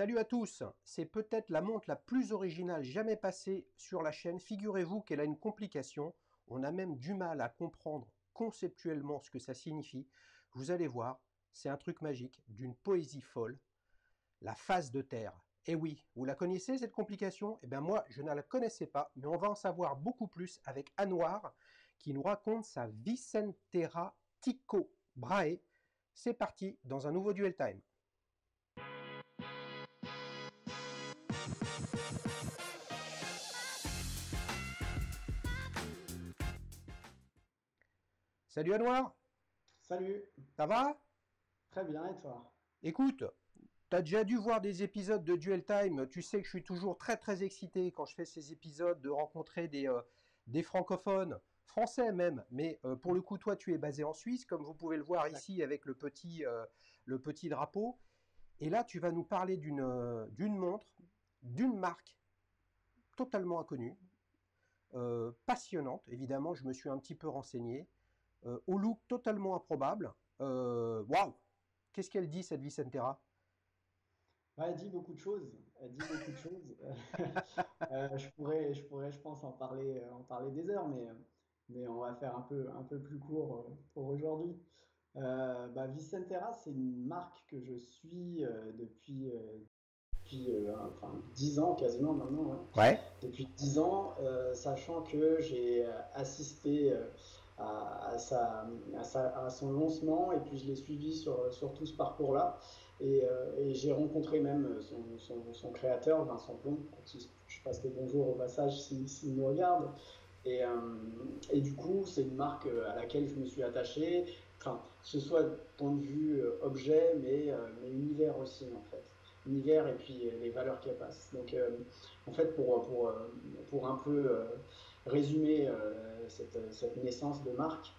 Salut à tous, c'est peut-être la montre la plus originale jamais passée sur la chaîne. Figurez-vous qu'elle a une complication, on a même du mal à comprendre conceptuellement ce que ça signifie. Vous allez voir, c'est un truc magique, d'une poésie folle. La phase de terre. Eh oui, vous la connaissez cette complication? Eh bien moi, je ne la connaissais pas, mais on va en savoir beaucoup plus avec Anouar, qui nous raconte sa Vicentera Tico Brahe. C'est parti dans un nouveau Duel Time. Salut Anouar Salut Ça va? Très bien, et toi? Écoute, tu as déjà dû voir des épisodes de Duel Time. Tu sais que je suis toujours très très excité quand je fais ces épisodes de rencontrer des, euh, des francophones, français même. Mais euh, pour le coup, toi, tu es basé en Suisse, comme vous pouvez le voir ici avec le petit, euh, le petit drapeau. Et là, tu vas nous parler d'une d'une montre, d'une marque totalement inconnue, passionnante. Évidemment, je me suis un petit peu renseigné. Euh, au look totalement improbable. Euh, waouh Qu'est-ce qu'elle dit, cette Vicentera? Elle dit beaucoup de choses. Elle dit beaucoup de choses. Euh, je, pourrais, je pourrais, je pense, en parler, en parler des heures, mais, mais on va faire un peu, un peu plus court pour aujourd'hui. Bah, Vicentera, c'est une marque que je suis depuis, depuis enfin, 10 ans quasiment maintenant. Ouais. Depuis 10 ans, sachant que j'ai assisté à, sa, à, son lancement et puis je l'ai suivi sur, sur tout ce parcours-là. Et, euh, j'ai rencontré même son, son, créateur, Vincent Plon, je passe des bonjours au passage s'il nous regarde. Et, euh, et, du coup, c'est une marque à laquelle je me suis attaché, enfin, ce soit point de vue euh, objet, mais, mais univers aussi en fait univers et puis les valeurs qu'elle passe. Donc, en fait, pour, pour, pour un peu résumer cette, cette, naissance de marque.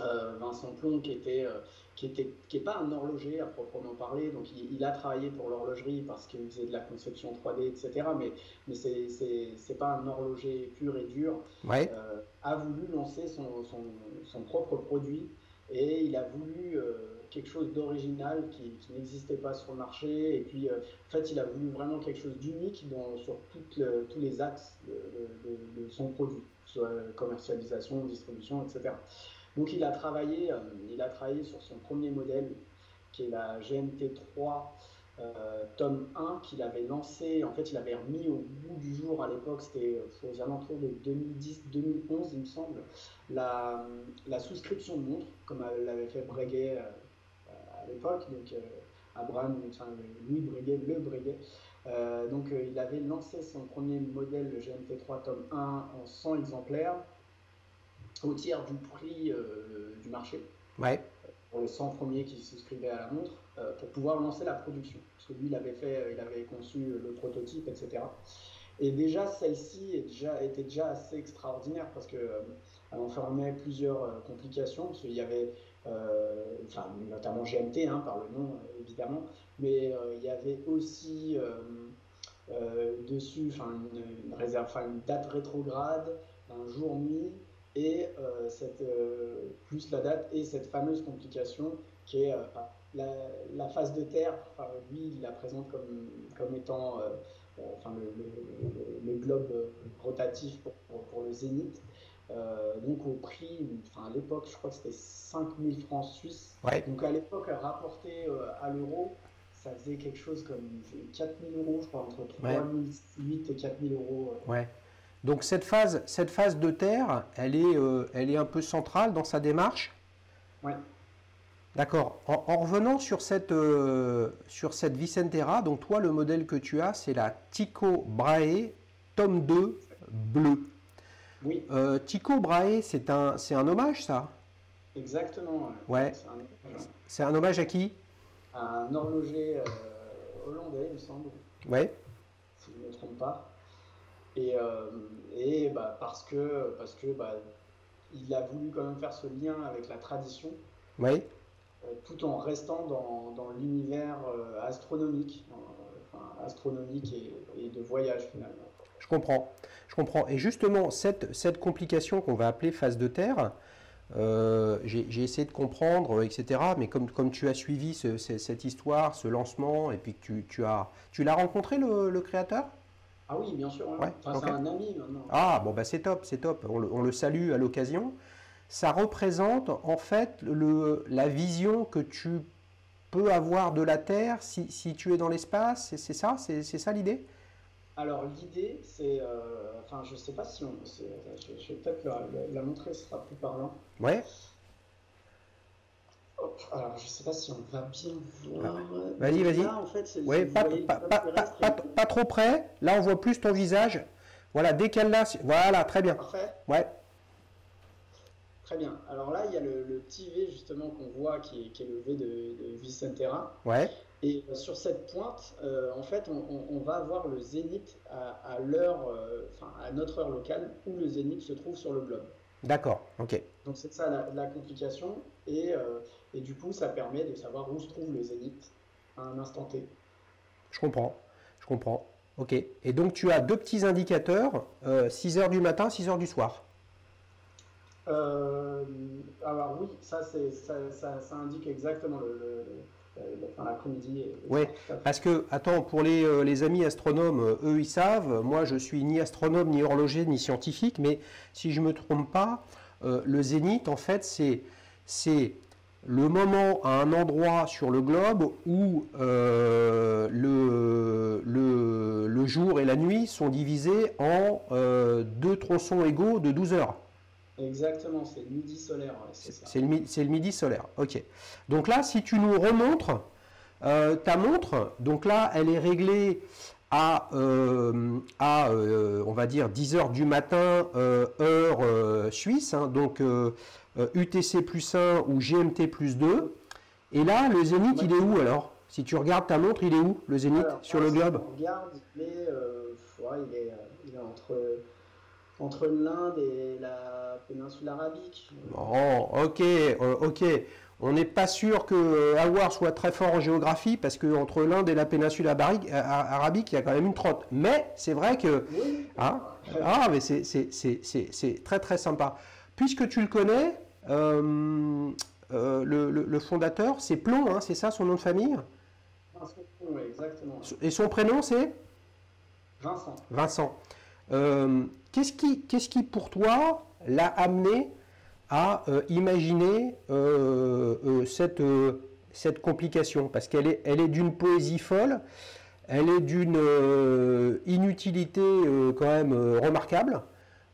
Euh, Vincent Plon, qui était, euh, qui était, qui est pas un horloger à proprement parler, donc il, a travaillé pour l'horlogerie parce qu'il faisait de la conception 3D, etc. Mais, mais c'est, c'est, pas un horloger pur et dur. Ouais. Euh, a voulu lancer son, son, son, propre produit et il a voulu quelque chose d'original qui, n'existait pas sur le marché. Et puis, euh, en fait, il a voulu vraiment quelque chose d'unique sur tous les axes de, son produit, soit commercialisation, distribution, etc. Donc, il a travaillé, euh, il a travaillé sur son premier modèle, qui est la GMT3 euh, tome 1 qu'il avait lancé, en fait il avait remis au bout du jour à l'époque, c'était aux alentours de 2010-2011 il me semble, la, la, souscription de montre, comme l'avait fait Breguet à l'époque, donc euh, Abraham, enfin, Louis Breguet, le Breguet. Euh, donc euh, il avait lancé son premier modèle, le GMT3 tome 1, en 100 exemplaires, au tiers du prix du marché. Ouais. Pour les 100 premiers qui souscrivaient à la montre, pour pouvoir lancer la production. Parce que lui, il avait, fait, il avait conçu le prototype, etc. Et déjà, celle-ci déjà, était déjà assez extraordinaire parce qu'elle euh, enfermait plusieurs complications. Parce qu'il y avait enfin, notamment GMT hein, par le nom évidemment, mais euh, il y avait aussi euh, dessus une, une, réserve, une date rétrograde, un jour-nuit et cette, plus la date et cette fameuse complication qui est la, la, phase de terre. Lui, il la présente comme, comme étant enfin, le, globe rotatif pour le zénith. Euh, donc au prix, enfin à l'époque, je crois que c'était 5000 francs suisses. Donc à l'époque, rapporté euh, à l'euro, ça faisait quelque chose comme 4000 euros, je crois, entre 3008 et 4000 euros. Euh. Ouais. Donc cette phase, cette phase de terre, elle est, elle est un peu centrale dans sa démarche? Ouais. D'accord. En, revenant sur cette, sur cette Vicentera, donc toi, le modèle que tu as, c'est la Tico Brahe tome 2 bleu. Oui. Euh, Tycho Brahe, c'est un, c'est un hommage, ça? Exactement. Ouais. C'est un, hommage à qui? Un horloger euh, hollandais, il me semble. Ouais. Si je ne me trompe pas. Et, euh, et bah, parce que, parce que bah, il a voulu quand même faire ce lien avec la tradition. Oui. tout en restant dans, dans l'univers astronomique, enfin, astronomique et, et de voyage finalement. Je comprends. Je comprends. Et justement, cette, cette complication qu'on va appeler phase de terre, j'ai essayé de comprendre, etc. Mais comme, comme tu as suivi cette histoire, ce lancement, et puis que tu, tu as, tu l'as rencontré le, créateur? Ah oui, bien sûr. Hein. c'est un ami maintenant. Ah bon bah c'est top, c'est top. On le, on le, salue à l'occasion. Ça représente en fait le, la vision que tu peux avoir de la Terre si, si tu es dans l'espace. C'est ça, c'est ça l'idée? Alors l'idée, c'est, euh, enfin je sais pas si on, je, vais peut-être la, montrer, ce sera plus parlant. Ouais. alors je sais pas si on va bien voir. Ah. Vas-y, vas-y. En fait, ouais, pas, pas, trop près. Là, on voit plus ton visage. Voilà, décale là. Voilà, très bien. Parfait. Ouais. Très bien. Alors là, il y a le, petit V justement qu'on voit qui est, qui est, le V de, de Vicentera. Ouais. Et euh, sur cette pointe, euh, en fait, on, va avoir le zénith à, l'heure, euh, enfin à notre heure locale, où le zénith se trouve sur le globe. D'accord, ok. Donc c'est ça la, complication, et, et, du coup, ça permet de savoir où se trouve le zénith à un instant T. Je comprends, je comprends. Ok. Et donc tu as deux petits indicateurs, 6 heures du matin, 6 heures du soir. Alors oui, ça, ça, ça, ça, indique exactement le oui, parce que, attends, pour les, euh, les, amis astronomes, euh, eux, ils savent, moi, je suis ni astronome, ni horloger, ni scientifique, mais si je ne me trompe pas, euh, le zénith, en fait, c'est le moment à un endroit sur le globe où le, le, le, jour et la nuit sont divisés en deux tronçons égaux de 12 heures. Exactement, c'est le midi solaire. c'est le, le, midi solaire, ok. Donc là, si tu nous remontres euh, ta montre, donc là, elle est réglée à, euh, à euh, on va dire, 10 heures du matin, heure suisse, hein, donc UTC plus 1 ou GMT plus 2. Et là, le zénith, il est où alors? Si tu regardes ta montre, il est où, le zénith, sur le globe? On regarde, est, il est, il est entre entre l'Inde et la péninsule arabique. Bon, ok, euh, ok. On n'est pas sûr que Awar soit très fort en géographie parce que entre l'Inde et la péninsule arabique, il y a quand même une trotte. Mais c'est vrai que. Hein, ah, mais c'est très très sympa. Puisque tu le connais, euh, euh, le, fondateur, c'est Plon, hein, c'est ça son nom de famille? Oui, exactement. Et son prénom, c'est? Vincent. Vincent. Qu'est-ce qui, qu'est-ce qui, pour toi, l'a amené à euh, imaginer euh, euh, cette, cette complication? Parce qu'elle est, elle est d'une poésie folle, elle est d'une inutilité quand même remarquable,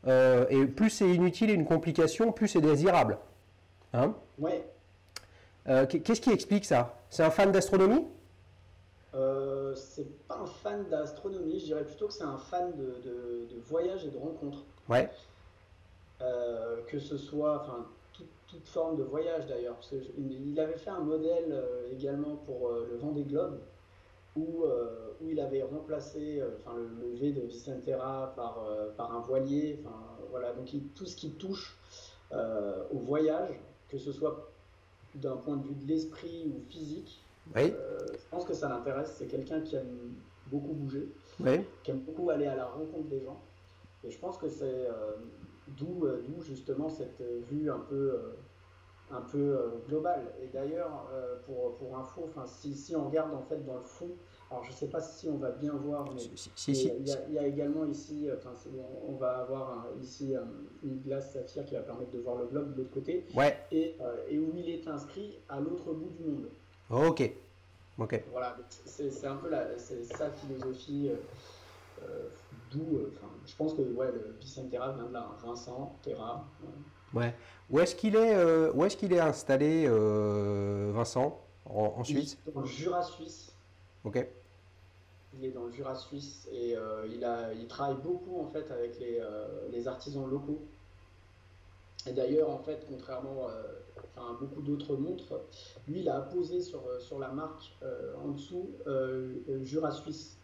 et plus c'est inutile et une complication, plus c'est désirable. Hein? Ouais. Qu'est-ce qui explique ça? C'est un fan d'astronomie? Euh, c'est pas un fan d'astronomie, je dirais plutôt que c'est un fan de, de, voyage et de rencontres. Ouais. Euh, que ce soit, enfin, toute, forme de voyage d'ailleurs. Il avait fait un modèle euh, également pour le Vendée Globe où, où il avait remplacé enfin, le, V de Vicentera par, par un voilier. Enfin, voilà, donc tout ce qui touche au voyage, que ce soit d'un point de vue de l'esprit ou physique, oui. Euh, je pense que ça l'intéresse. C'est quelqu'un qui aime beaucoup bouger, oui. qui aime beaucoup aller à la rencontre des gens. Et je pense que c'est euh, d'où euh, justement cette vue un peu, un peu globale. Et d'ailleurs, pour, pour info, si, si on regarde en fait dans le fond, alors je ne sais pas si on va bien voir, mais il, y a, également ici, enfin, on va avoir ici une glace saphir qui va permettre de voir le globe de l'autre côté, ouais. et, et, où il est inscrit à l'autre bout du monde. Ok. Ok. Voilà, c'est un peu la, sa philosophie. Euh, euh, D'où, euh, je pense que ouais, le Terra vient de là, hein. Vincent, Terra. Ouais. Où est-ce qu'il est, euh, où est, qu'il est installé, Vincent, en, Suisse? Dans le Jura suisse. Ok. Il est dans le Jura suisse et il, a, il travaille beaucoup en fait avec les, les artisans locaux. Et d'ailleurs, en fait, contrairement à beaucoup d'autres montres, lui, il a apposé sur, euh, sur la marque euh, en dessous euh, Jura Suisse,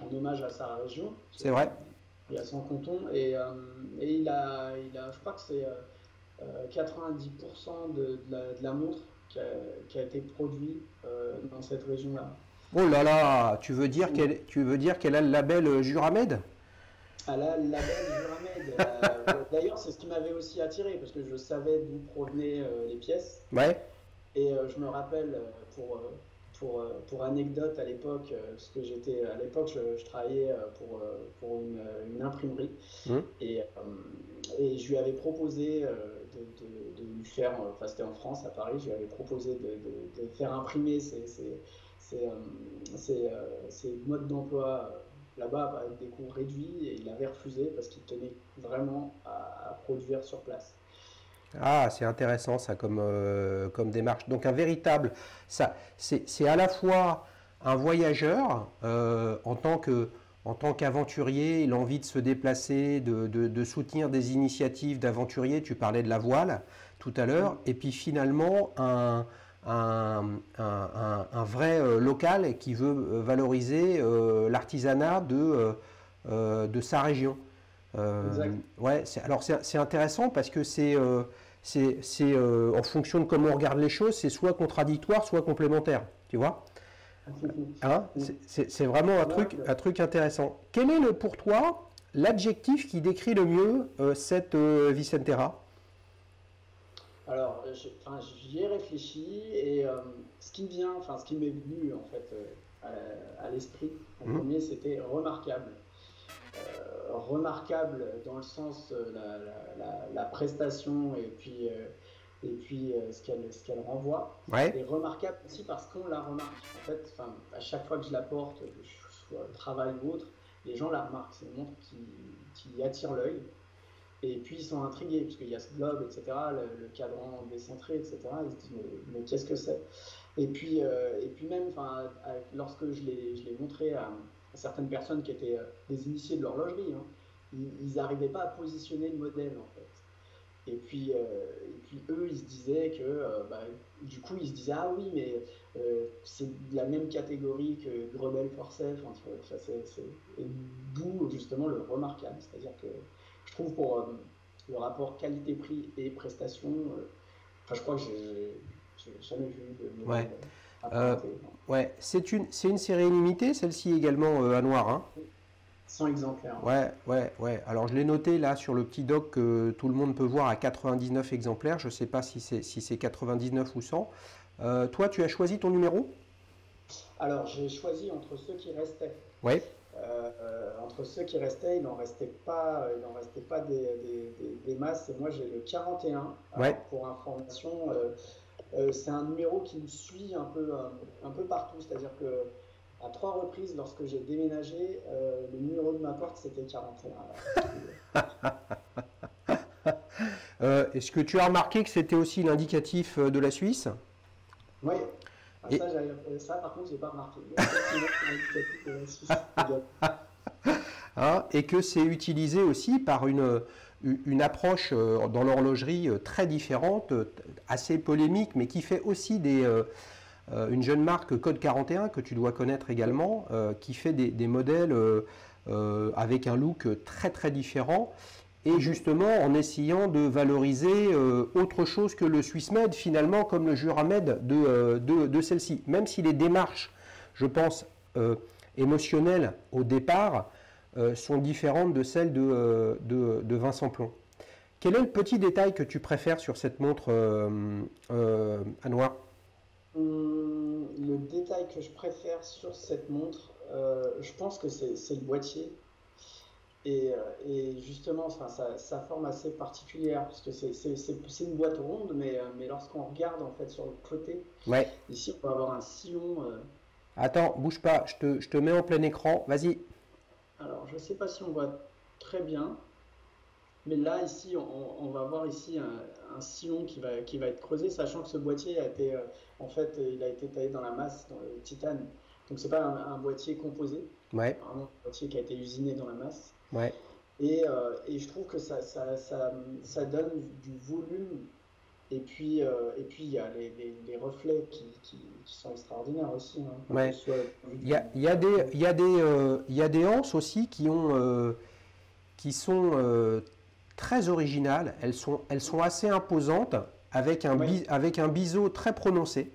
en hommage à sa région. C'est vrai. Et à son canton. Et, et il, a, il a, je crois que c'est 90% de, la, montre qui a, été produit dans cette région-là. Oh là là, tu veux dire qu'elle, tu veux dire qu'elle a le label Juramed? Elle a le label Juramed. D'ailleurs, d'ailleurs, c'est ce qui m'avait aussi attiré, parce que je savais d'où provenaient euh, les pièces. Ouais. Et euh, je me rappelle, pour, pour, pour anecdote à l'époque, parce que j'étais à l'époque, je, travaillais pour, pour une, une imprimerie. Mmh. Et, et je lui avais proposé de, de, lui faire, enfin c'était en France, à Paris, je lui avais proposé de, de faire imprimer ces, ces, ces, ces modes d'emploi là-bas avec des coûts réduits et il avait refusé parce qu'il tenait vraiment à, produire sur place. Ah, c'est intéressant ça comme, euh, comme démarche. Donc un véritable, ça, c'est à la fois un voyageur euh, en tant que en tant qu'aventurier, l'envie de se déplacer, de, de, soutenir des initiatives d'aventuriers, tu parlais de la voile tout à l'heure, et puis finalement un, un, vrai euh, local qui veut euh, valoriser euh, l'artisanat de, de sa région. ouais, alors c'est intéressant parce que c'est c'est en fonction de comment on regarde les choses, c'est soit contradictoire, soit complémentaire. Tu vois hein C'est vraiment un truc, un truc intéressant. Quel est le, pour toi l'adjectif qui décrit le mieux cette Vicentera alors, j'y ai réfléchi et euh, ce qui me vient, enfin, ce qui m'est venu en fait euh, à, l'esprit en mmh. premier, c'était remarquable. Euh, remarquable dans le sens la, la, la, prestation et puis et puis ce qu'elle renvoie. Et remarquable aussi parce qu'on la remarque. En fait, à chaque fois que je la porte, que je sois travail ou autre, les gens la remarquent. C'est une montre qui, qui attire l'œil. Et puis ils sont intrigués, puisqu'il y a ce globe, etc., le, cadran décentré, etc. Ils se disent, mais, qu'est-ce que c'est? Et puis, euh, et puis même, lorsque je l'ai montré à, certaines personnes qui étaient euh, des initiés de l'horlogerie, hein, ils n'arrivaient pas à positionner le modèle, en fait. Et puis, euh, et puis eux, ils se disaient que, bah, du coup, ils se disaient, ah oui, mais c'est de la même catégorie que Grebel Forcef, enfin, c'est d'où justement le remarquable, c'est-à-dire que trouve pour euh, le rapport qualité-prix et prestation, euh, enfin, je crois que j'ai jamais vu de ouais. Euh, ouais, c'est une, c'est une série limitée, celle-ci également à noir. Hein 100 exemplaires. Ouais, ouais, ouais. Alors je l'ai noté là sur le petit doc que tout le monde peut voir à 99 exemplaires. Je ne sais pas si c'est si c'est 99 ou 100. toi, tu as choisi ton numéro? Alors j'ai choisi entre ceux qui restaient. Ouais. Euh, entre ceux qui restaient, il n'en restait pas, il en restait pas des, des, masses. Et moi, j'ai le 41. pour information, euh, euh, c'est un numéro qui me suit un peu, un, peu partout. C'est-à-dire que à trois reprises, lorsque j'ai déménagé, le numéro de ma porte, c'était 41. Est-ce que tu as remarqué que c'était aussi l'indicatif de la Suisse? Oui, ah, ça, par contre, j'ai pas remarqué. Hein, et que c'est utilisé aussi par une, une approche euh, dans l'horlogerie euh, très différente, euh, assez polémique, mais qui fait aussi des, une jeune marque Code 41 que tu dois connaître également, qui fait des modèles avec un look très très différent et justement en essayant de valoriser euh, autre chose que le Swissmed, finalement, comme le Juramed de, euh, de, celle-ci. Même si les démarches, je pense, euh, émotionnelles au départ, sont différentes de celles de, Vincent Plon. Quel est le petit détail que tu préfères sur cette montre à hum, Le détail que je préfère sur cette montre, je pense que c'est le boîtier. Euh, et, justement, enfin, sa, forme assez particulière, parce que c'est une boîte ronde, mais, euh, mais lorsqu'on regarde en fait sur le côté, ouais. ici on peut avoir un sillon. Euh, Attends, bouge pas, je te, je te, mets en plein écran, vas-y. Alors, je sais pas si on voit très bien, mais là, ici, on, on va voir ici un, un, sillon qui va, qui va être creusé, sachant que ce boîtier a été, en fait, il a été taillé dans la masse, dans le titane. Donc, c'est pas un, un, boîtier composé, ouais. un boîtier qui a été usiné dans la masse. Ouais. Et, euh, et, je trouve que ça, ça, ça, ça, donne du volume. Et puis, euh, et puis il y a les, les, reflets qui, qui, sont extraordinaires aussi. Hein, ouais. Il y a, y a, des, il y a des, euh, il y a des anses aussi qui, ont, qui sont très originales. Elles sont, elles sont assez imposantes avec un, avec un biseau très prononcé.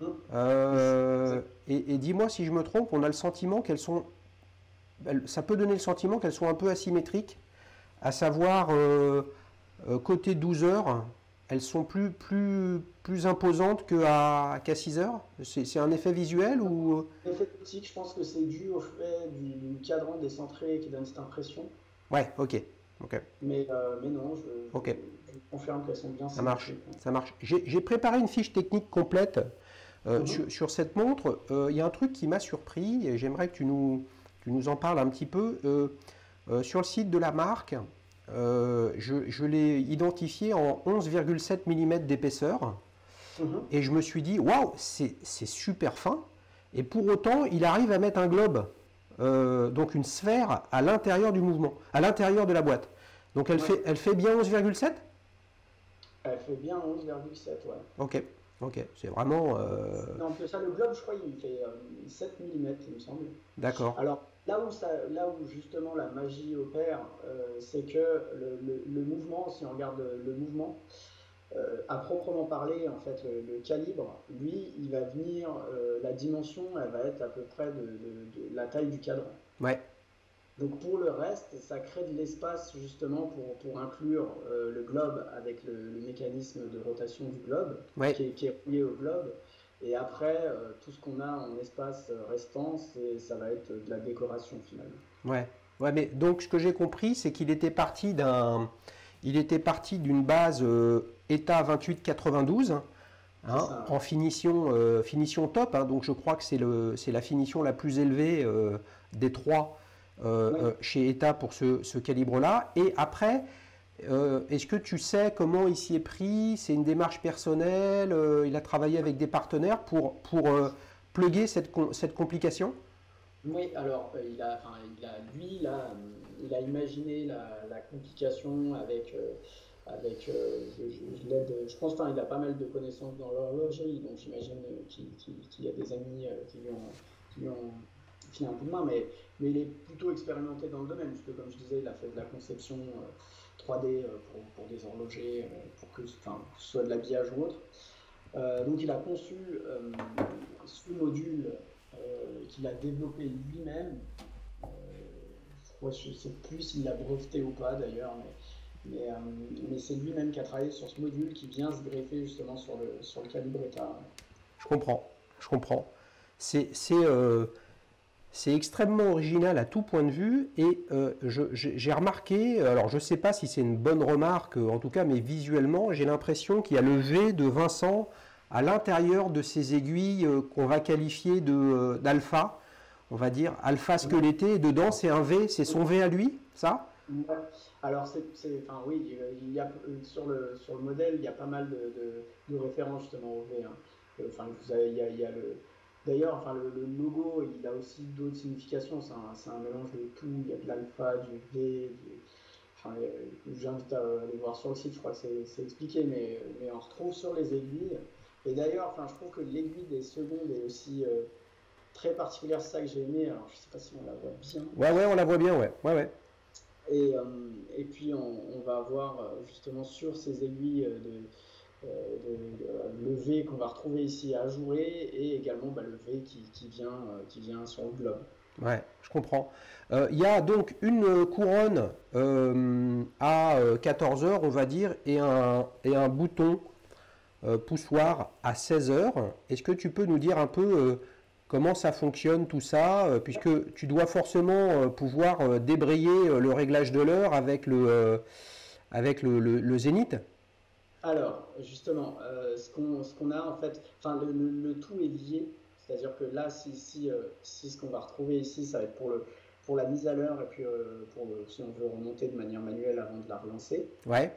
Hum. et, et dis-moi si je me trompe, on a le sentiment qu'elles sont ça peut donner le sentiment qu'elles sont un peu asymétriques, à savoir euh, côté 12 heures, elles sont plus, plus, plus imposantes qu'à 6 heures C'est un effet visuel ou Effet optique, je pense que c'est dû au fait du, cadran décentré qui donne cette impression. Ouais, ok. ok. Mais, mais non, je, Ok confirme qu'elles sont bien Ça marche, ça marche. J'ai préparé une fiche technique complète euh, mhm. sur, cette montre. Euh, il y a un truc qui m'a surpris et j'aimerais que tu nous, nous en parles un petit peu. Euh, sur le site de la marque, je, l'ai identifié en 11,7 mm d'épaisseur. Mhm. Et je me suis dit, waouh, c'est super fin. Et pour autant, il arrive à mettre un globe, donc une sphère, à l'intérieur du mouvement, à l'intérieur de la boîte. Donc elle, fait, elle fait bien 11,7 elle fait bien 11,7, ouais. Ok, ok, c'est vraiment. Euh... Non, ça, le globe, je crois, il fait 7 euh, mm, il me semble. D'accord. Alors, là où, ça, là où justement la magie opère, euh, c'est que le, mouvement, si on regarde le, mouvement, euh, à proprement parler, en fait, le, calibre, lui, il va venir, la dimension, elle va être à peu près de, de la taille du cadran. Ouais. Donc pour le reste, ça crée de l'espace justement pour, pour inclure euh, le globe avec le, mécanisme de rotation du globe qui, est, qui, relié au globe. Et après, euh, tout ce qu'on a en espace restant, ça va être de la décoration finalement. Ouais, ouais mais donc ce que j'ai compris, c'est qu'il était parti d'un, il était parti d'une base euh, ETA 2892. Hein, en finition, finition top, hein. donc je crois que c'est la finition la plus élevée des trois euh, euh, chez ETA pour ce, calibre-là. Et après, euh, est-ce que tu sais comment il s'y est pris? C'est une démarche personnelle Il a travaillé avec des partenaires pour, pour plugger cette, cette complication? Oui, alors il a, lui, il a imaginé la, complication avec avec je, je, pense qu'il a pas mal de connaissances dans l'horlogerie, donc j'imagine qu'il y a des amis qui qui ont un coup de main, mais, mais il est plutôt expérimenté dans le domaine, puisque comme je disais, il a fait de la conception 3D euh, euh, pour, des horlogers, euh, pour que, enfin, ce soit de l'habillage ou autre. donc il a conçu ce module qu'il a développé lui-même. je ne sais plus s'il l'a breveté ou pas d'ailleurs, mais, c'est lui-même qui a travaillé sur ce module qui vient se greffer justement sur le, sur le. Je comprends, je comprends. C'est extrêmement original à tout point de vue et euh, j'ai remarqué, alors je ne sais pas si c'est une bonne remarque en tout cas, mais visuellement j'ai l'impression qu'il y a le V de Vincent à l'intérieur de ces aiguilles euh, qu'on va qualifier euh, d'alpha, on va dire alpha squeletté, et dedans c'est un V, c'est son V à lui, ça? Alors c'est, enfin oui, il y a, sur, le, sur le modèle il y a pas mal de, références justement au V. Hein. Enfin, il y a le D'ailleurs, enfin, le, logo, il a aussi d'autres significations. C'est un, mélange de tout. Il y a de l'alpha, du V. Enfin, j'invite à aller voir sur le site, je crois que c'est expliqué, mais, mais, on retrouve sur les aiguilles. Et d'ailleurs, enfin, je trouve que l'aiguille des secondes est aussi euh, très particulière. C'est ça que j'ai aimé. Alors, je sais pas si on la voit bien. Ouais, ouais, on la voit bien, ouais. ouais, ouais. Et, euh, et puis, on, on, va avoir euh, justement sur ces aiguilles de euh, le V qu'on va retrouver ici à jouer et également bah, le V qui, vient, euh, vient sur le globe. Ouais, je comprends. Euh, il y a donc une couronne à 14 heures, on va dire, et un, bouton poussoir à 16 heures. Est-ce que tu peux nous dire un peu comment ça fonctionne tout ça, puisque tu dois forcément pouvoir débrayer le réglage de l'heure avec le zénith? Alors, justement, euh, ce qu'on a en fait, enfin, le, tout est lié. C'est-à-dire que là, si, si, euh, si ce qu'on va retrouver ici, ça va être pour, le, pour la mise à l'heure et puis euh, pour le, si on veut remonter de manière manuelle avant de la relancer. Ouais.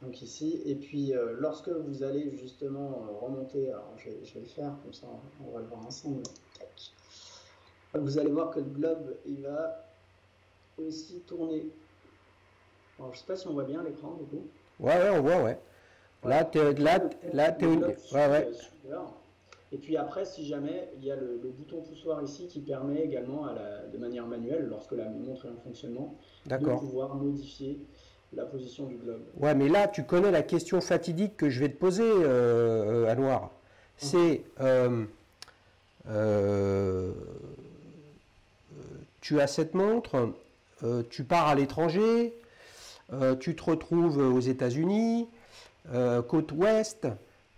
Donc ici, et puis lorsque vous allez justement remonter, alors je vais, le faire comme ça, on va le voir ensemble. Vous allez voir que le globe, il va aussi tourner. Alors, je sais pas si on voit bien l'écran du coup. Ouais, ouais, on voit, ouais. Là, tu es, là, là, es ouais, ouais. Et puis après, si jamais, il y a le, bouton poussoir ici qui permet également, à la, de manière manuelle, lorsque la montre est en fonctionnement, de pouvoir modifier la position du globe. Ouais, mais là, tu connais la question fatidique que je vais te poser, euh, à Noir. C'est, euh, euh, tu as cette montre, tu pars à l'étranger, tu te retrouves aux États-Unis, côte ouest,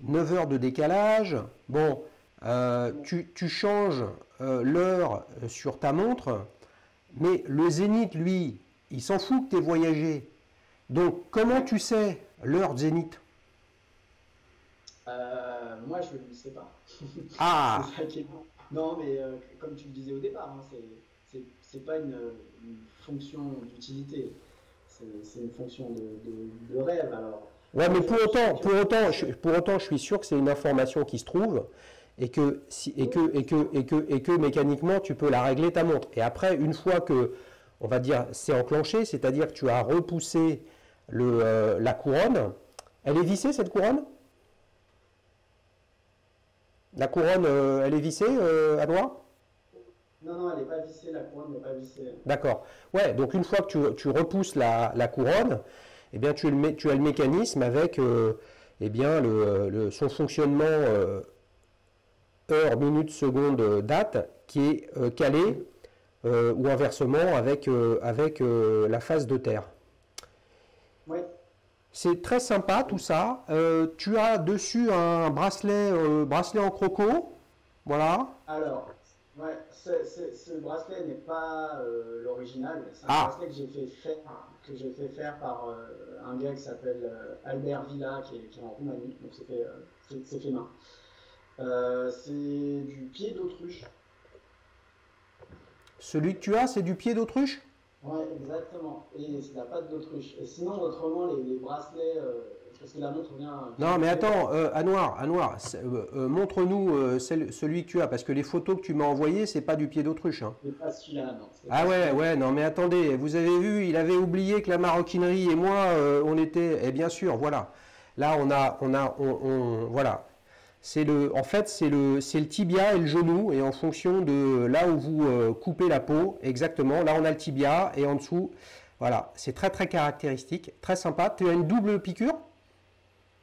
9 heures de décalage. Bon, tu, tu, changes l'heure sur ta montre, mais le zénith, lui, il s'en fout que tu aies voyagé. Donc, comment tu sais l'heure zénith? Euh, Moi, je ne le sais pas. Ah Non, mais euh, comme tu le disais au départ, hein, c'est pas une, fonction d'utilité. C'est une fonction de, rêve. Alors, ouais, mais pour autant, pour, autant, je, pour autant, je suis sûr que c'est une information qui se trouve et que, si, et, que, et, que, et, que, et que mécaniquement, tu peux la régler ta montre. Et après, une fois que, on va dire, c'est enclenché, c'est-à-dire que tu as repoussé le, euh, la couronne, elle est vissée cette couronne? La couronne, euh, elle est vissée, euh, à Non, non, elle n'est pas vissée, la couronne n'est pas vissée. D'accord. Ouais, donc une fois que tu, repousses la, couronne, eh bien, tu, tu, as le mécanisme avec eh bien, le, son fonctionnement heure, minute, seconde, date qui est calé ou inversement avec, avec la phase de terre. Oui. C'est très sympa tout ça. Euh, tu as dessus un bracelet, euh, bracelet en croco. Voilà. Alors, ouais, ce, bracelet n'est pas euh, l'original. C'est un ah. bracelet que j'ai fait faire, que j'ai fait faire par un gars qui s'appelle Albert Villa, qui est, en Roumanie. Donc c'est fait, fait, main. c'est du pied d'autruche. Celui que tu as, c'est du pied d'autruche? Oui, exactement. Et c'est la patte d'autruche. Et sinon, autrement, les, bracelets, euh, parce que la montre vient. Non, mais attends, euh, à noir, à noir, euh, montre-nous celui que tu as, parce que les photos que tu m'as envoyées, c'est pas du pied d'autruche. Hein. C'est pas celui-là, non. Ah ouais, ouais, non, mais attendez, vous avez vu, il avait oublié que la maroquinerie et moi, on était. Et eh bien sûr, voilà. Là, on a, on a, on voilà c'est le, en fait, c'est le, c'est le tibia et le genou, et en fonction de là où vous euh, coupez la peau, exactement, là on a le tibia, et en dessous, voilà, c'est très très caractéristique, très sympa. Tu as une double piqûre?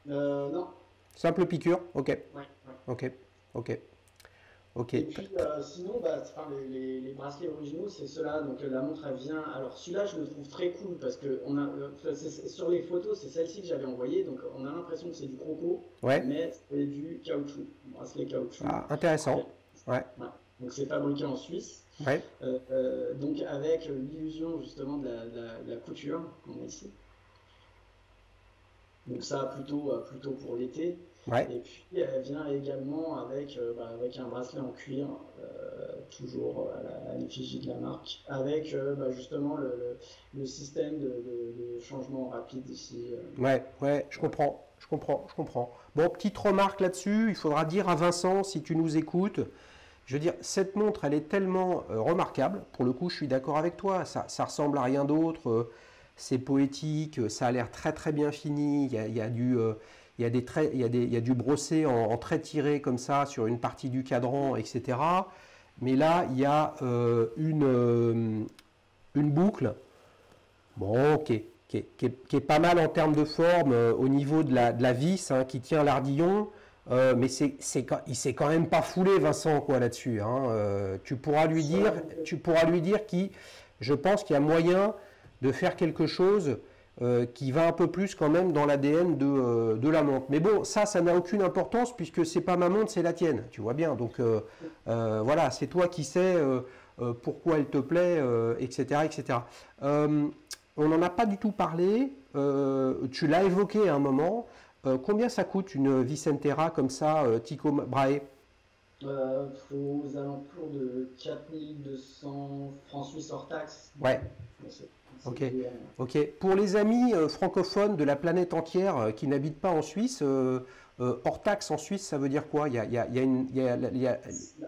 Euh, Non. Simple piqûre, ok. Ouais, ouais. Ok, ok. Et puis euh, sinon, bah, les, les, bracelets originaux, c'est ceux-là. Donc la montre, elle vient. Alors celui-là, je le trouve très cool parce que on a, euh, sur les photos, c'est celle-ci que j'avais envoyée. Donc on a l'impression que c'est du croco, mais c'est du caoutchouc, bracelet caoutchouc. Ah, intéressant. Ouais. Donc c'est fabriqué en Suisse. Ouais. Euh, donc avec l'illusion justement de la, de la couture qu'on a ici. Donc ça plutôt, plutôt pour l'été. Et puis elle vient également avec, euh, bah, avec un bracelet en cuir, euh, toujours à l'effigie de la marque, avec euh, bah, justement le, le, système de, de, changement rapide ici. Ouais, ouais, je comprends, je comprends, je comprends. Bon, petite remarque là-dessus, il faudra dire à Vincent, si tu nous écoutes, je veux dire, cette montre, elle est tellement remarquable. Pour le coup, je suis d'accord avec toi. Ça, ça ressemble à rien d'autre. C'est poétique. Ça a l'air très très bien fini. Il y a, il y a du, il y a, des traits, il y a, des, il y a du brossé en, en traits tirés comme ça sur une partie du cadran, etc. Mais là, il y a euh, une, euh, une boucle, bon, qui est, qui, qui, est, pas mal en termes de forme euh, au niveau de la, de la vis hein, qui tient l'ardillon. mais c'est, c'est, il s'est quand même pas foulé Vincent quoi là-dessus. Hein. tu pourras lui dire, tu pourras lui dire qui, je pense qu'il y a moyen de faire quelque chose euh, qui va un peu plus quand même dans l'ADN euh, de, la montre. Mais bon, ça, ça n'a aucune importance puisque c'est pas ma montre, c'est la tienne. Tu vois bien. Donc euh, voilà, c'est toi qui sais pourquoi elle te plaît, etc., etc. on n'en a pas du tout parlé. tu l'as évoqué à un moment. combien ça coûte une Vicentera comme ça, Tico Brahe? Aux alentours de 4200 francs suisses hors taxe. Ouais. Ok. ok. Pour les amis euh, francophones de la planète entière euh, qui n'habitent pas en Suisse, euh, hors taxe en Suisse, ça veut dire quoi? Il y a, il y a, il y a une, il y a,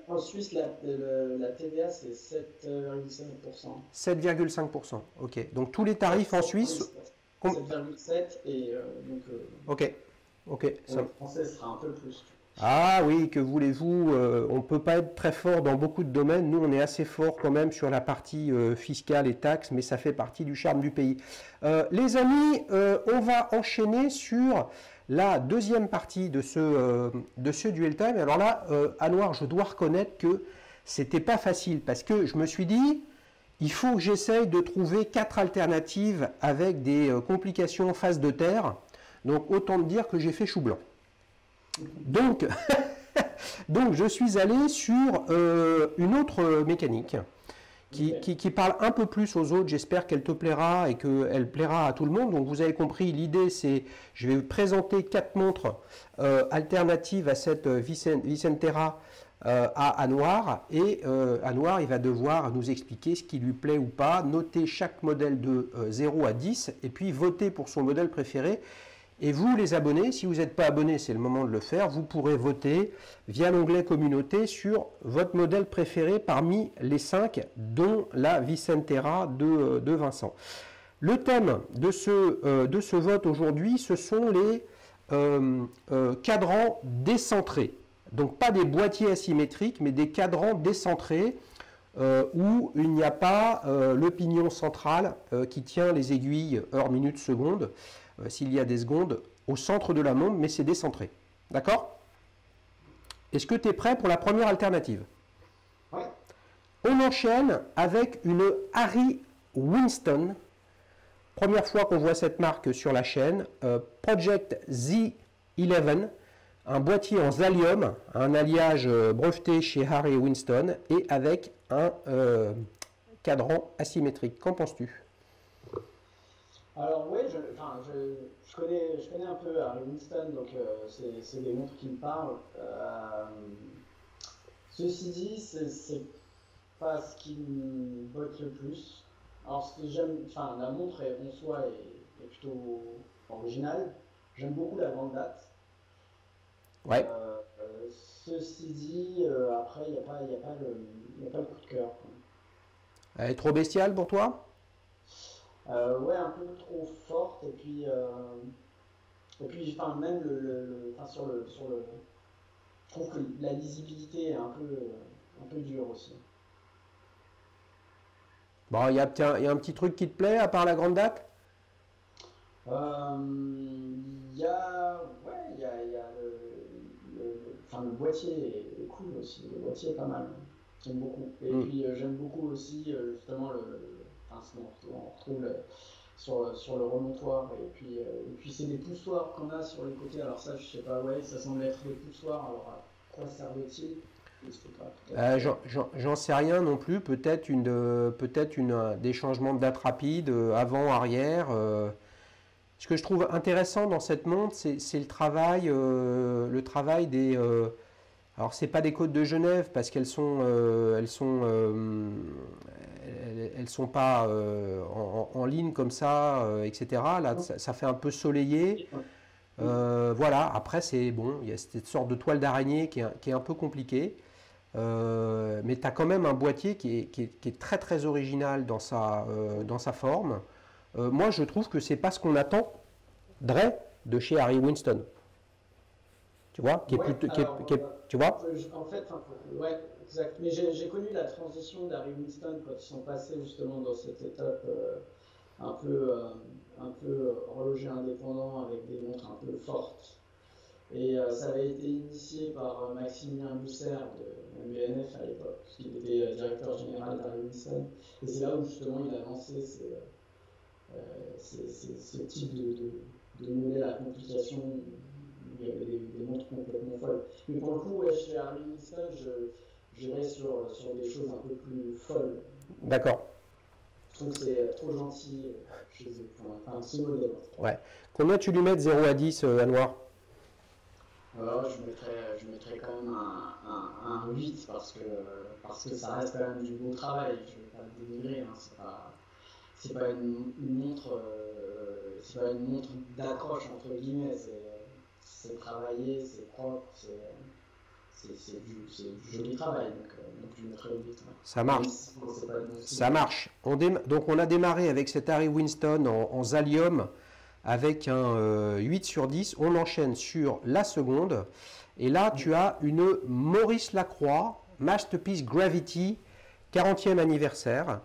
En Suisse, la, la TVA, c'est 7,5%. 7,5%. Ok. Donc tous les tarifs en Suisse. 7,7 et donc. ok. Ok. Ça... Le français sera un peu plus. Ah oui, que voulez-vous euh, On ne peut pas être très fort dans beaucoup de domaines. Nous, on est assez fort quand même sur la partie euh, fiscale et taxes, mais ça fait partie du charme du pays. Euh, les amis, on va enchaîner sur la deuxième partie de ce, duel time. Alors là, à Noir, je dois reconnaître que c'était pas facile parce que je me suis dit, il faut que j'essaye de trouver quatre alternatives avec des complications phase de terre. Donc autant dire que j'ai fait chou blanc. Donc, donc je suis allé sur euh, une autre mécanique qui, parle un peu plus aux autres. J'espère qu'elle te plaira et qu'elle plaira à tout le monde. Donc vous avez compris, l'idée c'est, je vais vous présenter quatre montres euh, alternatives à cette Vicentera euh, à Anouar. Et euh, Anouar, il va devoir nous expliquer ce qui lui plaît ou pas, noter chaque modèle de 0 euh, à 10 et puis voter pour son modèle préféré. Et vous, les abonnés, si vous n'êtes pas abonné, c'est le moment de le faire, vous pourrez voter via l'onglet communauté sur votre modèle préféré parmi les 5, dont la Vicentera de, de Vincent. Le thème de ce, de ce vote aujourd'hui, ce sont les cadrans décentrés. Donc pas des boîtiers asymétriques, mais des cadrans décentrés euh, où il n'y a pas euh, le pignon central euh, qui tient les aiguilles heure, minute, seconde, s'il y a des secondes, au centre de la montre, mais c'est décentré. D'accord? Est-ce que tu es prêt pour la première alternative? Oui. On enchaîne avec une Harry Winston. Première fois qu'on voit cette marque sur la chaîne. Project Z11 un boîtier en Zalium, un alliage euh, breveté chez Harry Winston et avec un euh, cadran asymétrique. Qu'en penses-tu? Alors oui, je, connais, un peu Harry Winston, donc euh, c'est des montres qui me parlent. ceci dit, c'est pas ce qui me botte le plus. Alors ce que j'aime, enfin la montre en soi est, est plutôt originale. J'aime beaucoup la grande date. Ouais. Euh, ceci dit, euh, après, il n'y a, pas, y a, pas le, a pas le coup de cœur. Elle est trop bestiale pour toi? euh, Ouais, un peu trop forte. Et puis, et puis enfin, même le, le, sur, le, sur le. Je trouve que la lisibilité est un peu, un peu dure aussi. Bon, il y, a, y a un petit truc qui te plaît à part la grande date? Il y a. Ouais, il y a, y a enfin, le boîtier est, cool aussi, le boîtier est pas mal. J'aime beaucoup. Et mm. puis euh, j'aime beaucoup aussi euh, justement le. On retrouve sur, le remontoir. Et puis, euh, et puis c'est des poussoirs qu'on a sur les côtés. Alors ça, je sais pas, ouais, ça semble être des poussoirs. Alors à quoi servent-ils J'en sais rien non plus. Peut-être des changements de date rapide, avant, arrière. Ce que je trouve intéressant dans cette montre, c'est le travail, euh, le travail des. Euh, alors c'est pas des côtes de Genève parce qu'elles sont, euh, elles sont, elles, sont pas en, ligne comme ça, etc. Là, ça, fait un peu soleillé. voilà. Après, c'est bon. Il y a cette sorte de toile d'araignée qui, est un peu compliquée. mais tu as quand même un boîtier qui est, qui est, très très original dans sa, dans sa forme. Euh, moi, je trouve que c'est pas ce qu'on attend de chez Harry Winston. Tu vois, qui est plutôt, tu vois En fait, ouais, exact. Mais j'ai connu la transition d'Harry Winston quand ils sont passés justement dans cette étape euh, un peu, euh, un peu horloger indépendant avec des montres un peu fortes. Et ça avait été initié par Maximilien Bousser de MBNF à l'époque, qui était directeur général d'Harry Winston. Et c'est là où justement il a lancé ces euh, ce type de, de, modèle à complication, avait des, montres complètement folles. Mais pour le coup, chez Harley Winston, j'irais sur, sur des choses un peu plus folles. D'accord. Je trouve que c'est trop gentil euh, chez eux, enfin, un petit modèle. Ouais. Combien tu lui mets de 0 à 10 euh, à noir alors, je, mettrais, je mettrais quand même un, un, 8 parce que, parce que ça reste quand même du beau travail. Je ne vais pas le dénigrer, hein, c'est pas c'est pas une, montre, euh, c'est pas une montre d'accroche entre guillemets. C'est travaillé, c'est propre, c'est du, du, joli travail. Donc, euh, donc je mettrais au Ça marche. Ça marche. On donc on a démarré avec cet Harry Winston en, en Zalium avec un 8 euh, sur 10. On enchaîne sur la seconde. Et là, tu as une Maurice Lacroix Masterpiece Gravity 40e anniversaire.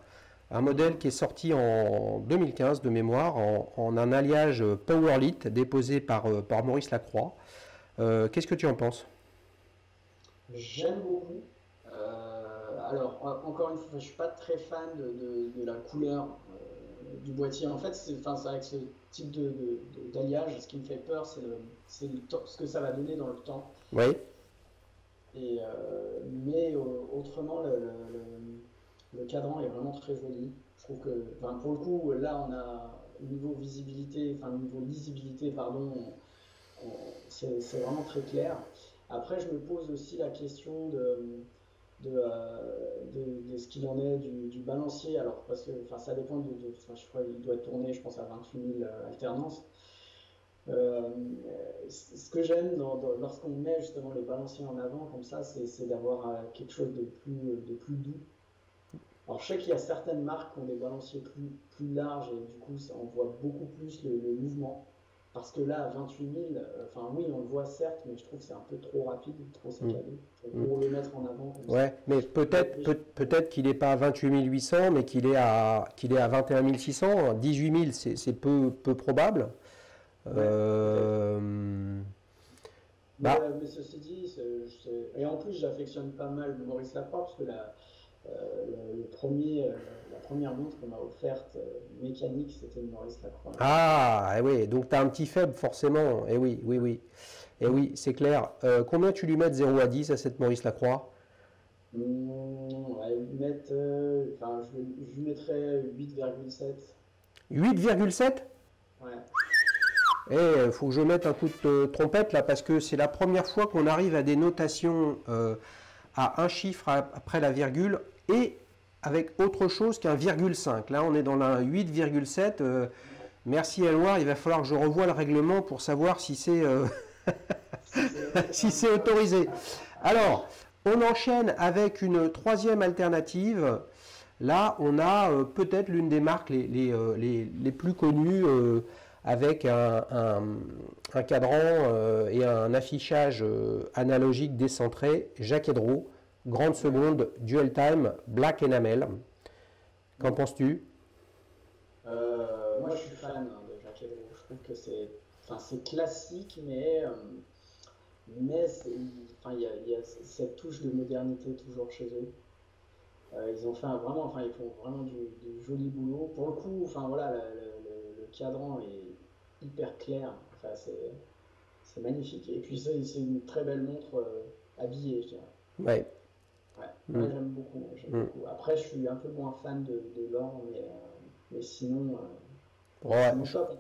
Un modèle qui est sorti en 2015 de mémoire en, un alliage Powerlit déposé par, euh, par Maurice Lacroix. Euh, qu'est-ce que tu en penses? J'aime beaucoup. Euh, alors, encore une fois, je suis pas très fan de, la couleur du boîtier. En fait, c'est avec ce type d'alliage, de, ce qui me fait peur, c'est ce que ça va donner dans le temps. Oui. Et, mais autrement, le, le, cadran est vraiment très joli. Je trouve que, pour le coup, là, on a niveau visibilité, enfin niveau lisibilité, pardon, c'est vraiment très clair. Après, je me pose aussi la question de, euh, ce qu'il en est du, balancier. Alors, parce que ça dépend de, je crois qu'il doit tourner, je pense, à 28 000 euh, alternances. Euh, ce que j'aime lorsqu'on met justement les balanciers en avant comme ça, c'est d'avoir quelque chose de plus, de plus doux. Alors je sais qu'il y a certaines marques qui ont des balanciers plus, plus larges et du coup on voit beaucoup plus le mouvement. Parce que là, 28 000, euh, enfin oui, on le voit certes, mais je trouve que c'est un peu trop rapide, trop saccadé mm. pour le mettre en avant. ouais, mais peut-être peut-être qu'il n'est pas à 28 800, mais qu'il est à qu'il est à 21 600. 18 000, c'est peu peu probable. Euh, bah. mais, ceci dit, et en plus j'affectionne pas mal Maurice Lacroix parce que la, euh, le, premier première montre qu'on m'a offerte euh, mécanique, c'était une Maurice Lacroix. Ah, eh oui, donc tu as un petit faible forcément. Eh oui, oui, oui. Eh oui, c'est clair. Euh, combien tu lui mets de 0 à 10 à cette Maurice Lacroix? Mmh, mettre, euh, enfin, je, je, lui mettrais 8,7. 8,7 Ouais. Eh, il faut que je mette un coup de trompette là parce que c'est la première fois qu'on arrive à des notations à un chiffre après la virgule et avec autre chose qu'un virgule 5. Là, on est dans la 8,7. Euh, merci Eloi, il va falloir que je revoie le règlement pour savoir si c'est euh, si c'est autorisé. Alors, on enchaîne avec une troisième alternative. Là, on a euh, peut-être l'une des marques les, les, plus connues avec un, un cadran et un affichage analogique décentré, Jacques Edro grande seconde, dual time, black enamel. Qu'en penses-tu euh, Moi, je suis fan hein, de Jacques Edro. Je trouve que c'est, c'est classique, mais euh, mais il y, a cette touche de modernité toujours chez eux. Euh, ils ont fait vraiment, enfin ils font vraiment du, joli boulot. Pour le coup, enfin voilà, le, cadran est hyper clair. Enfin, c'est, magnifique. Et puis c'est, une très belle montre habillée, je dirais. Ouais. Ouais, mm. j'aime beaucoup, mm. beaucoup, Après, je suis un peu moins fan de, de l'or, mais, euh, mais sinon. Euh, ouais,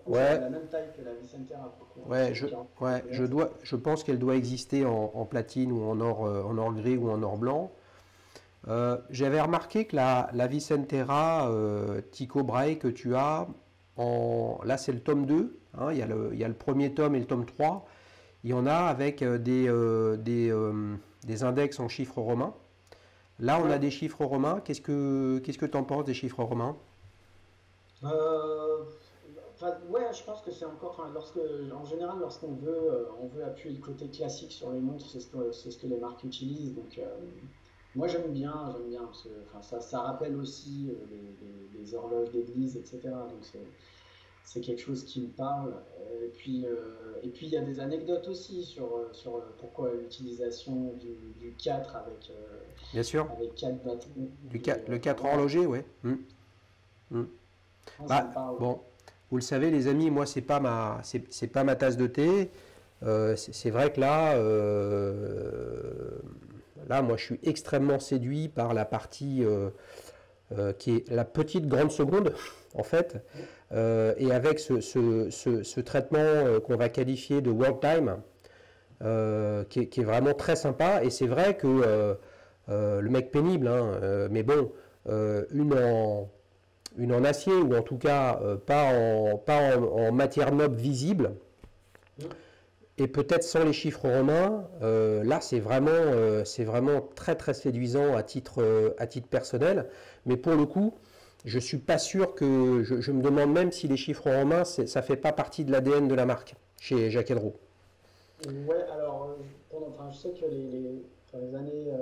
ouais. la même taille que la Vicentera. Ouais, je, ouais je, dois, je pense qu'elle doit exister en, en, platine ou en or, euh, en or gris ou en or blanc. J'avais remarqué que la, la Vicentera Tico Braille que tu as, en, là c'est le tome 2, hein, il, y a le, il y a le premier tome et le tome 3. Il y en a avec des, des, des index en chiffres romains. Là, on a des chiffres romains. Qu'est-ce que qu'est-ce que tu en penses des chiffres romains? Euh, Ouais, je pense que c'est encore. lorsque, en général, lorsqu'on veut, euh, on veut appuyer le côté classique sur les montres, c'est ce que c'est ce que les marques utilisent. Donc, euh, moi, j'aime bien, j'aime bien parce que ça, ça rappelle aussi les, les, horloges d'église, etc. Donc, c'est quelque chose qui me parle. Et puis, euh, et puis il y a des anecdotes aussi sur, euh, sur pourquoi l'utilisation du, 4 avec, euh, Bien sûr. avec 4 batteries. Du 4, le 4 horloger, oui. Hum. Hum. Bah, bon, vous le savez, les amis, moi, c'est pas ma, c'est pas ma tasse de thé. c'est vrai que là, là, moi, je suis extrêmement séduit par la partie qui est la petite grande seconde, en fait. Euh, et avec ce, traitement euh, qu'on va qualifier de work time, euh, qui, est, vraiment très sympa. Et c'est vrai que le mec pénible, hein, mais bon, une en, acier ou en tout cas pas, en, matière noble visible. Et peut-être sans les chiffres romains, là c'est vraiment, c'est vraiment très très séduisant à titre personnel. Mais pour le coup, je suis pas sûr que. Je, me demande même si les chiffres romains, ça fait pas partie de l'ADN de la marque chez Jacques Edro. Ouais, alors, euh, je sais que les, dans les années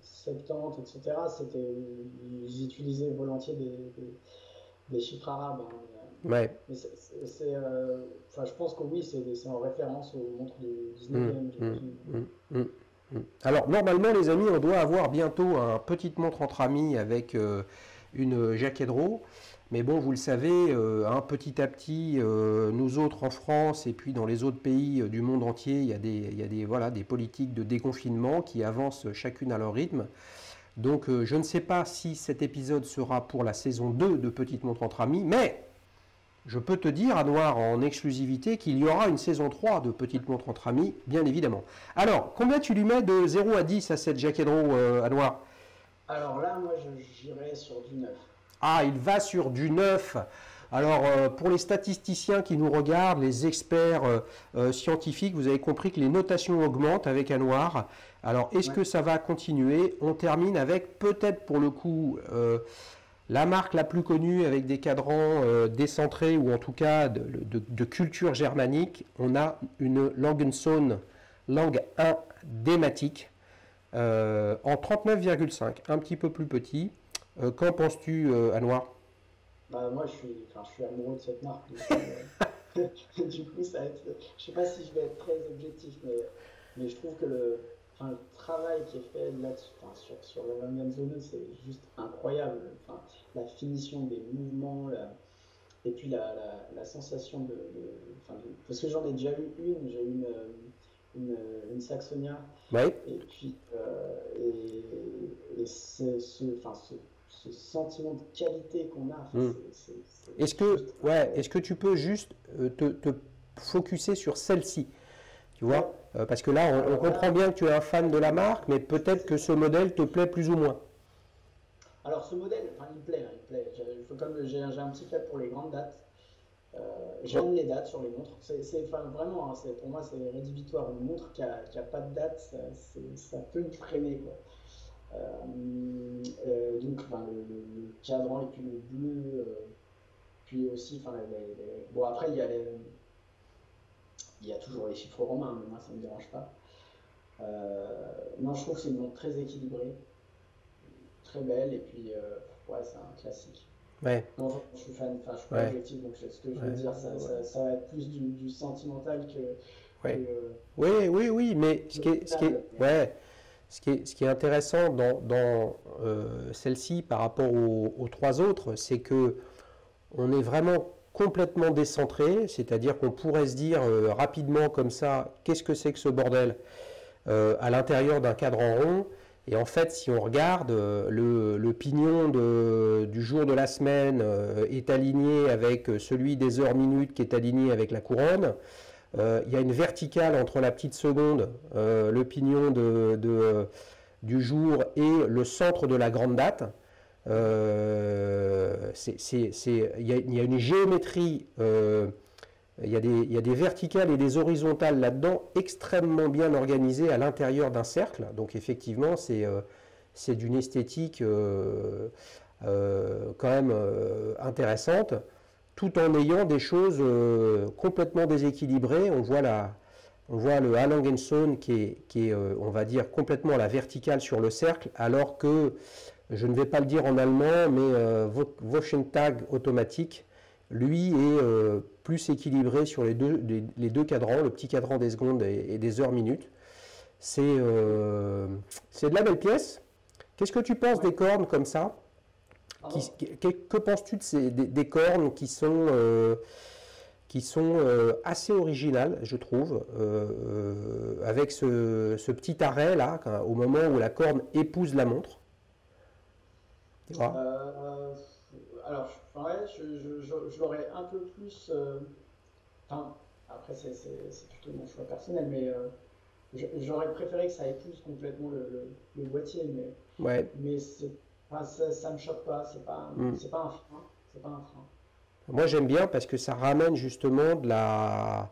70, etc., c'était, ils utilisaient volontiers des, chiffres arabes. Hein, ouais. Mais c'est, euh, enfin, je pense que oui, c'est, en référence aux montres du 19e. Mmh, mmh, mmh. Alors, normalement, les amis, on doit avoir bientôt un petite montre entre amis avec euh, une Jacquedro. Mais bon, vous le savez, euh, un petit à petit, euh, nous autres en France et puis dans les autres pays du monde entier, il y a, des, il y a des, voilà, des politiques de déconfinement qui avancent chacune à leur rythme. Donc je ne sais pas si cet épisode sera pour la saison 2 de Petite Montre entre Amis, mais je peux te dire, à en exclusivité, qu'il y aura une saison 3 de Petite Montre entre Amis, bien évidemment. Alors, combien tu lui mets de 0 à 10 à cette Jacquedro euh, à Noir Alors là, moi, j'irai sur du 9. Ah, il va sur du 9 alors, euh, pour les statisticiens qui nous regardent, les experts euh, scientifiques, vous avez compris que les notations augmentent avec un noir. Alors, est-ce que ça va continuer? On termine avec peut-être pour le coup la marque la plus connue avec des cadrans euh, décentrés ou en tout cas de, culture germanique, on a une Langensohn langue 1 dématique euh, en 39,5, un petit peu plus petit. Euh, qu'en penses-tu, Anouar bah, Moi, je suis, je amoureux de cette marque. du coup, ça je ne sais pas si je vais être très objectif, mais, je trouve que le, le travail qui est fait sur, sur la Zone, c'est juste incroyable. La finition des mouvements, et puis la, sensation de, Parce que j'en ai déjà eu une, j'ai eu une, une, une Saxonia. Et puis, euh, et, ce, ce, ce, sentiment de qualité qu'on a. Hmm. Est-ce que, ouais, est-ce que tu peux juste euh, te, te focuser sur celle-ci tu vois? Euh, Parce que là, on, comprend bien que tu es un fan de la marque, mais peut-être que ce modèle te plaît plus ou moins. Alors, ce modèle, enfin, il me plaît. Hein, il plaît. J'ai un petit fait pour les grandes dates. Euh, J'aime les dates sur les montres. C'est vraiment, hein, pour moi, c'est rédhibitoire. Une montre qui n'a pas de date, ça, peut me freiner. Quoi. Euh, euh, donc, le, cadran et puis le bleu, puis aussi, bon, après, il y a il y a toujours les chiffres romains, mais moi ça ne me dérange pas. Non, je trouve que c'est une montre très équilibrée, très belle, et puis ouais, c'est un classique. Ouais. Non, je suis fan, enfin je suis pas objectif, donc ce que je veux dire, ça, ça, va être plus du, sentimental que. oui, oui, oui, mais ce qui est, ce qui est, ouais, ce qui est, ce qui est intéressant dans, dans euh, celle-ci par rapport aux, aux trois autres, c'est que on est vraiment complètement décentré, c'est-à-dire qu'on pourrait se dire euh, rapidement comme ça, qu'est-ce que c'est que ce bordel euh, à l'intérieur d'un cadre en rond et en fait, si on regarde, euh, le, pignon du jour de la semaine est aligné avec celui des heures-minutes qui est aligné avec la couronne. il y a une verticale entre la petite seconde, le pignon du jour et le centre de la grande date. Euh, il y, a une géométrie, euh, il y, a des verticales et des horizontales là-dedans extrêmement bien organisées à l'intérieur d'un cercle. Donc effectivement, c'est euh, d'une esthétique quand même intéressante, tout en ayant des choses complètement déséquilibrées. On voit la, on voit le Halangenson qui est, on va dire, complètement la verticale sur le cercle, alors que je ne vais pas le dire en allemand, mais euh, Wochentag automatique, lui, est euh, plus équilibré sur les deux, les, deux cadrans, le petit cadran des secondes et, des heures minutes. Euh, c'est de la belle pièce. Qu'est-ce que tu penses des cornes comme ça que, penses-tu de ces, des, cornes qui sont, euh, qui sont assez originales, je trouve, avec ce, ce, petit arrêt là, au moment où la corne épouse la montre? Euh, alors, je, je, l'aurais un peu plus. Euh, enfin, après, c'est plutôt mon choix personnel, mais euh, j'aurais préféré que ça épouse complètement le, le, boîtier, mais, ouais. mais ça, ça me choque pas, c'est pas, mm. c'est pas un frein. C'est pas un frein. Moi, j'aime bien parce que ça ramène justement de la,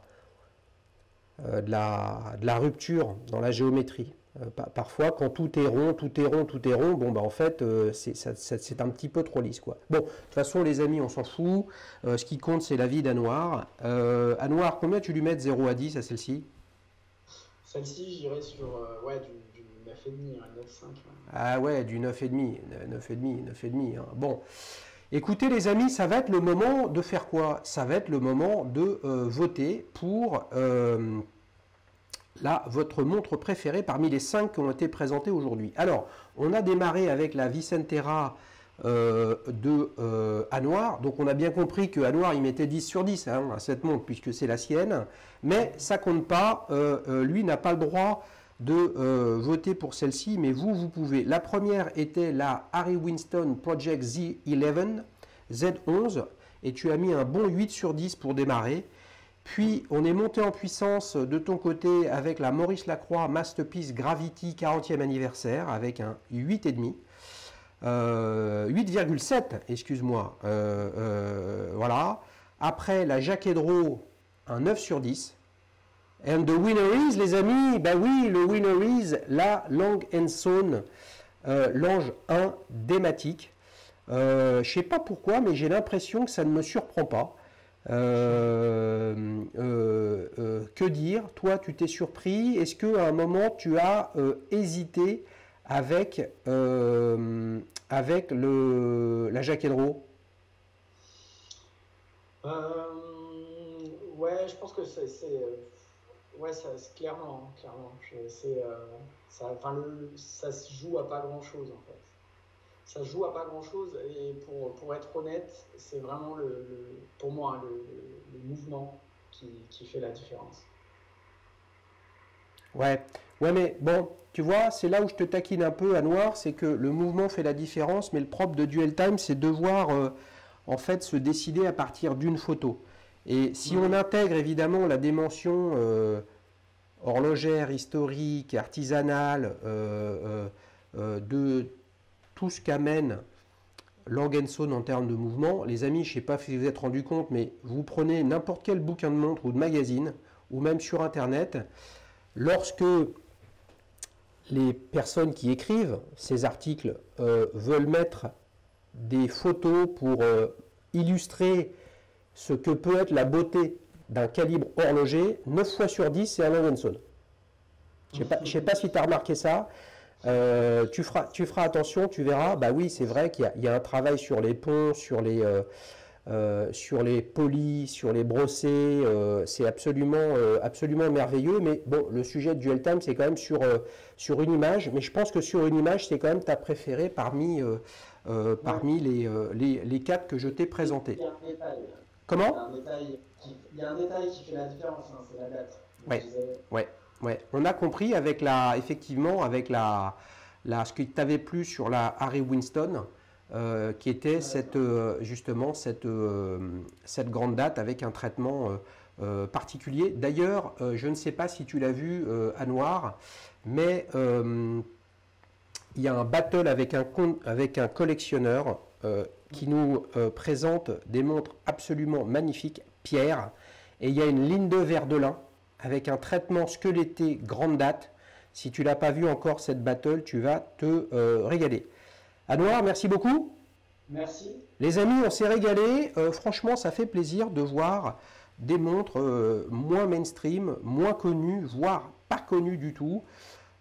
de la, de la rupture dans la géométrie. Euh, parfois, quand tout est rond, tout est rond, tout est rond, bon, bah, en fait, euh, c'est un petit peu trop lisse. Quoi. Bon, de toute façon, les amis, on s'en fout. Euh, ce qui compte, c'est la vie d'Anoir. Euh, combien tu lui mets de 0 à 10 à celle-ci? Celle-ci, j'irais sur ouais, du, 9,5, 9,5. Ah ouais, du 9,5, 9,5, 9,5. Hein. Bon. Écoutez les amis, ça va être le moment de faire quoi? Ça va être le moment de voter pour là, votre montre préférée parmi les 5 qui ont été présentées aujourd'hui. Alors, on a démarré avec la Vicentera euh, de euh, Noir. Donc on a bien compris que Noir il mettait 10 sur 10 hein, à cette montre puisque c'est la sienne. Mais ça compte pas. Euh, lui n'a pas le droit de voter pour celle-ci, mais vous, vous pouvez. La première était la Harry Winston Project Z11, Z11, et tu as mis un bon 8 sur 10 pour démarrer. Puis on est monté en puissance de ton côté avec la Maurice Lacroix Masterpiece Gravity 40e anniversaire avec un 8,5. 8,7, euh, excuse-moi. Euh, euh, voilà. Après, la Jacques un 9 sur 10. And the winner is, les amis, bah oui, le winner is la Lang Son, l'ange 1 dématique. je sais pas pourquoi, mais j'ai l'impression que ça ne me surprend pas. Que dire? Toi, tu t'es surpris Est-ce qu'à un moment, tu as hésité avec, euh, avec le, la Jacques euh, Ouais, je pense que c'est. Ouais, ça, clairement, hein, clairement. Euh, ça, ça se joue à pas grand chose en fait. Ça joue à pas grand chose et pour, pour être honnête, c'est vraiment le, pour moi le, le mouvement qui, qui fait la différence. Ouais, ouais, mais bon, tu vois, c'est là où je te taquine un peu à noir, c'est que le mouvement fait la différence, mais le propre de Duel Time, c'est devoir euh, en fait se décider à partir d'une photo. Et si on intègre évidemment la dimension euh, horlogère, historique, artisanale euh, de tout ce qu'amène Langenson en termes de mouvement, les amis, je ne sais pas si vous vous êtes rendu compte, mais vous prenez n'importe quel bouquin de montre ou de magazine, ou même sur Internet, lorsque les personnes qui écrivent ces articles euh, veulent mettre des photos pour euh, illustrer ce que peut être la beauté d'un calibre horloger, 9 fois sur 10, c'est Alain Wenson. Je ne sais, pas si tu as remarqué ça. Euh, tu, feras, tu feras attention, tu verras. Bah oui, c'est vrai qu'il y, a un travail sur les ponts, sur les, euh, sur les polis, sur les brossés, euh, c'est absolument, euh, absolument merveilleux. Mais bon, le sujet de Duel Time, c'est quand même sur, sur une image. Mais je pense que sur une image, c'est quand même ta préférée parmi, parmi les, les, les, quatre que je t'ai présentés. Il y a un détail. Comment? Il y, a un détail qui fait la différence, hein, c'est la date. Ouais, On a compris avec la, effectivement, avec la, la ce qui t'avait plu sur la Harry Winston. Euh, qui était euh, justement cette, euh, cette grande date avec un traitement particulier. D'ailleurs, je ne sais pas si tu l'as vu à Noir, mais il y a un battle avec un, avec un collectionneur qui nous présente des montres absolument magnifiques, Pierre, et il y a une ligne de verre de lin avec un traitement squeletté grande date. Si tu l'as pas vu encore cette battle, tu vas te régaler. Noir, merci beaucoup. Merci. Les amis, on s'est régalé. Euh, franchement, ça fait plaisir de voir des montres euh, moins mainstream, moins connues, voire pas connues du tout.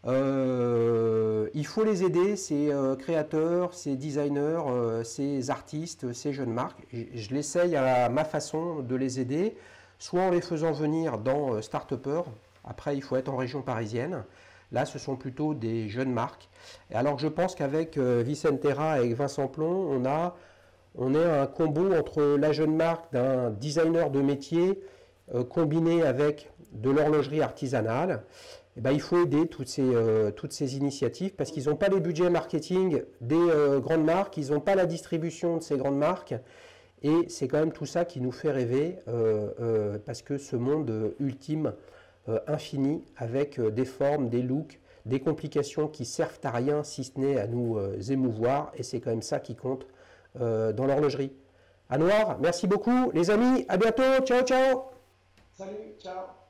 Euh, il faut les aider, ces créateurs, ces designers, ces artistes, ces jeunes marques. Je, je l'essaye à ma façon de les aider, soit en les faisant venir dans Start Après, il faut être en région parisienne. Là, ce sont plutôt des jeunes marques. alors je pense qu'avec euh, Vicentera et Vincent Plon, on a on est un combo entre la jeune marque d'un designer de métier euh, combiné avec de l'horlogerie artisanale. Et eh ben, il faut aider toutes ces, euh, toutes ces initiatives parce qu'ils n'ont pas les budgets marketing des grandes marques, ils n'ont pas la distribution de ces grandes marques. Et c'est quand même tout ça qui nous fait rêver parce que ce monde ultime euh, infini avec euh, des formes, des looks, des complications qui servent à rien si ce n'est à nous euh, émouvoir. Et c'est quand même ça qui compte dans l'horlogerie. À noir, merci beaucoup. Les amis, à bientôt, ciao ciao. Salut, ciao